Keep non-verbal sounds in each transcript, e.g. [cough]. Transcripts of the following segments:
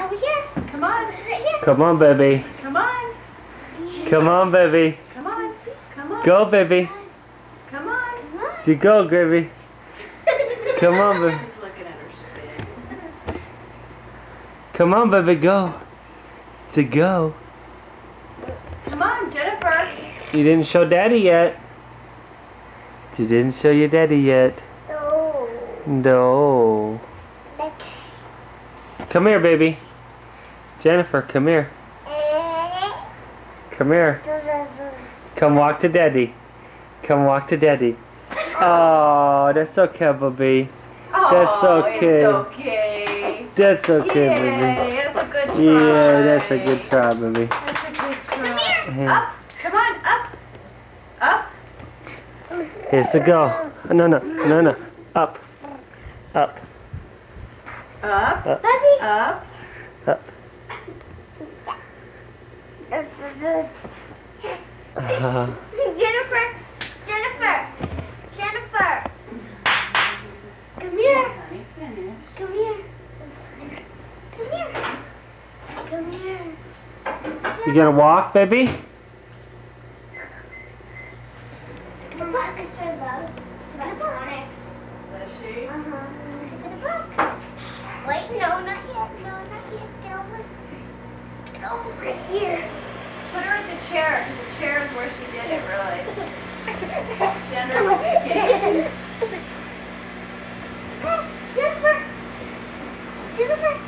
here. Over here. Come on. Right here. Come on, baby. Come on. Come on, baby. Come on. Come on. Go, baby. Come on. You go, baby. Come on, baby. [laughs] Just looking at her spin. Come on, baby. Go. To go. Come on, Jennifer. You didn't show daddy yet. You didn't show your daddy yet. Oh. No. Come here, baby. Jennifer, come here. Come here. Come walk to daddy. Come walk to daddy. Oh, that's okay, baby. That's okay. It's okay. That's okay, baby. Yay, that's a good try. Yeah, that's a good try, baby. That's a good try. Yeah. Up. Come on, up. Up. Here's the go. No, no, no, no. Up. Up. Up. Puppy. Up. Up. Uh, Jennifer. Jennifer. Jennifer. Come here. Come here. Come here. Come here. you gonna walk, baby? Come on. It's so low. Come on. Does she? Uh-huh. Wait, no, not yet. No, not yet. Get over. Get over here. Put her in the chair. 'cause The chair is where she did it, really. Jennifer. Jennifer. Jennifer.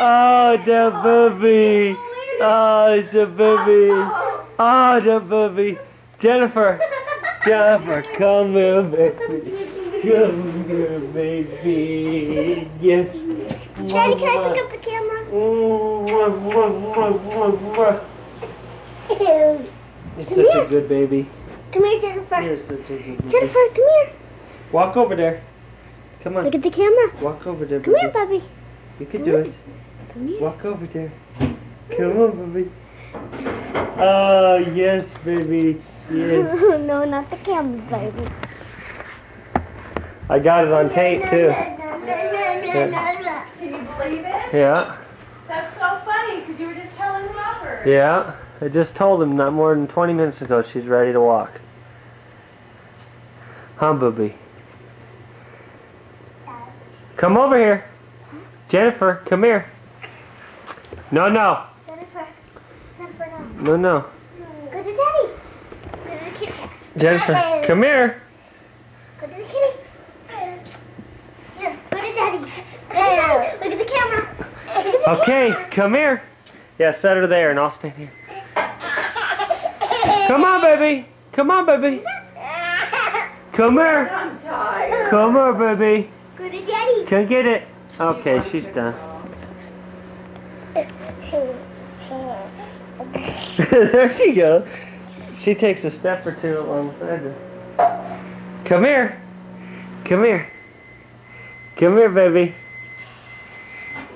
oh, the baby. Oh, the baby. Oh, the baby. Jennifer. Jennifer, come here, baby. Come here, baby. Yes. Daddy, can I pick up the camera? You're such a good baby. Come here, Jennifer. You're such a good baby. Jennifer, come here. Walk over there. Come on. Look at the camera. Walk over there, Come here, baby. You can do it. Come here. Walk over there. Come on, baby. Oh, ah, yes, baby. Yes. [laughs] no, not the camera, baby. I got it on tape, too. Can you believe it? Yeah. That's so funny because you were just telling Robert. Yeah. I just told him not more than 20 minutes ago she's ready to walk. Huh, baby? Come over here. Jennifer, come here. No, no. Jennifer. Jennifer, no. No, no. Go to daddy. Go to. Jennifer, come here. Go to the kitty. Here, go to daddy. Go. Look at the camera. Look at the Okay, come here. Yeah, set her there and I'll stand here. Come on, baby. Come on, baby. Come here. I'm tired. Come here, baby. Go to daddy. Come get it. Okay, she's done. [laughs] there she goes. She takes a step or two alongside her. Come here. Come here. Come here, baby.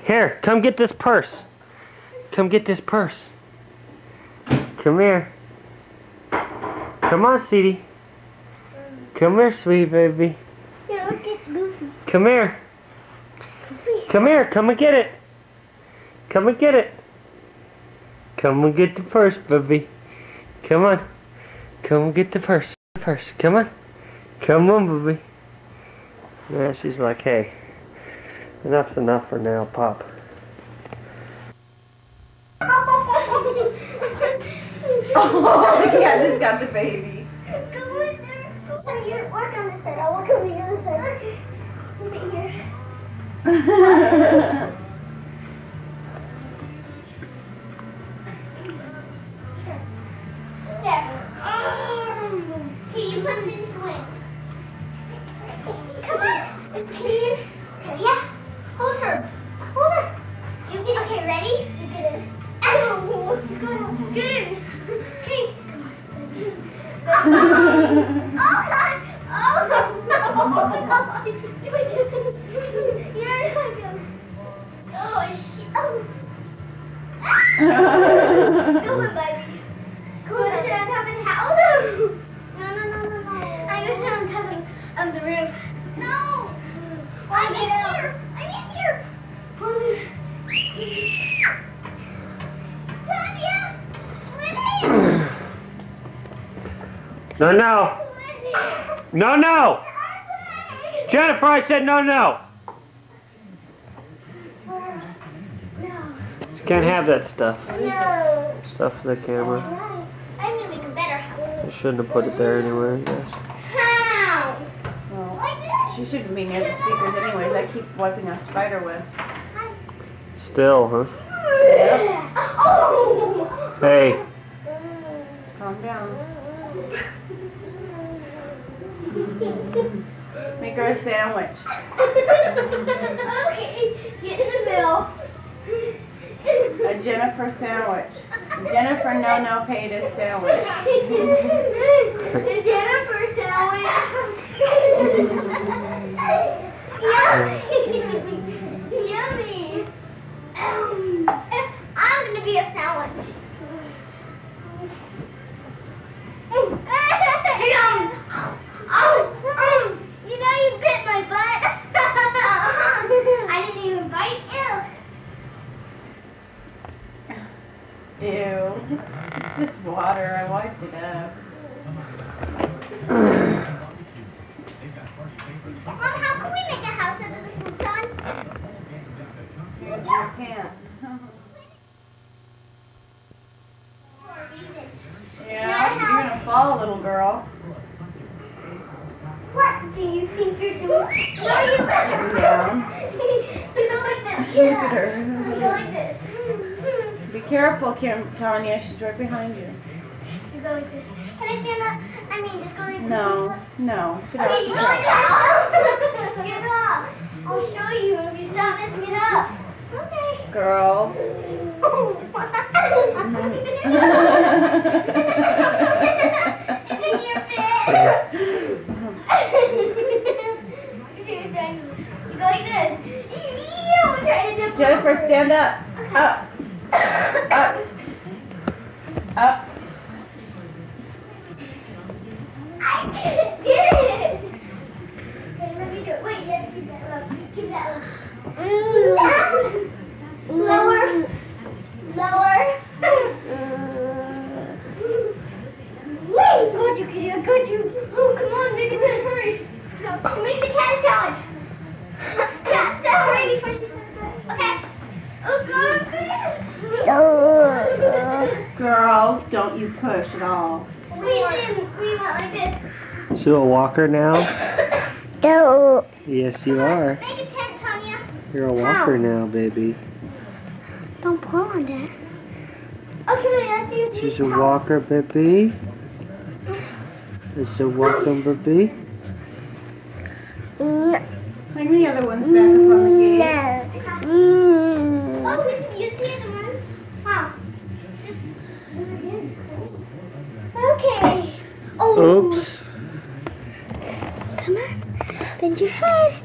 Here, come get this purse. Come get this purse. Come here. Come on, sweetie. Come here, sweet baby. Here, look at Goofy. Come here. Come here. Come and get it. Come and get it. Come and get the purse, baby. Come on. Come and get the purse. Purse. Come on. Come on, baby. Yeah, she's like, hey, enough's enough for now, Pop. Oh, yeah, just got the baby. Go in there. Go on here. Work on this side. I'll work on the other side. Over here. [laughs] Go baby. Go hold him. No, no, no, no, no. I'm going to sit on top of the roof. No. I'm in here. I'm in here. No, no. No, no. Jennifer, I said no, no. Can't have that stuff. No. Stuff for the camera. I'm gonna make a better house. I shouldn't have put it there anywhere, I guess. How? Well, she shouldn't be near the speakers anyways. I keep wiping out spider webs. Still, huh? Oh. Hey, Calm down. Oh. Make her a sandwich. [laughs] okay, get in the middle. Jennifer sandwich. Jennifer no no paid a sandwich. [laughs] the Jennifer sandwich. Yummy. Yummy. Um, I'm gonna be a sandwich. Yum. Oh, um, you know you bit my butt. I didn't even bite you. Ew. It's just water. I wiped it up. Mom, how can we make a house out of the futon? You can't. Yeah, you're gonna fall, little girl. What do you think you're doing? No, you better. Sit down. You go like this. Look at her. go like this. Be careful, Kim, Tanya. She's right behind you. You go like this. Can I stand up? I mean, just go like this. No, no. Get Okay, off you go like couch. Get off. I'll show you if you stop messing it up. Okay. Girl. Jennifer, stand up. Up. God. Girl, don't you push at all. We didn't. We went like this. you a walker now? No. Yes, you are. Make a tent, Tanya. You're a walker now, baby. Don't pull on that. Okay, let's do this. She's a walker, baby. It's a walker, baby. Mm. Bring the other ones back up on the gate. Oh, we can use the other ones. Wow. Okay. Oh. Oops. Come on. Bend your head.